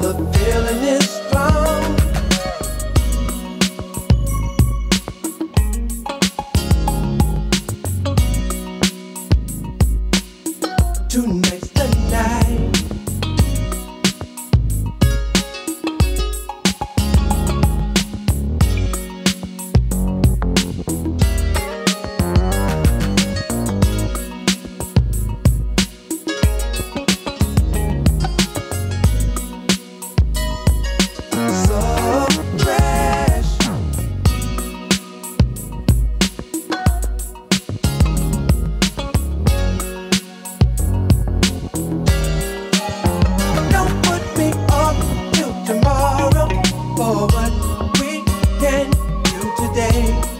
the feeling is strong. Today.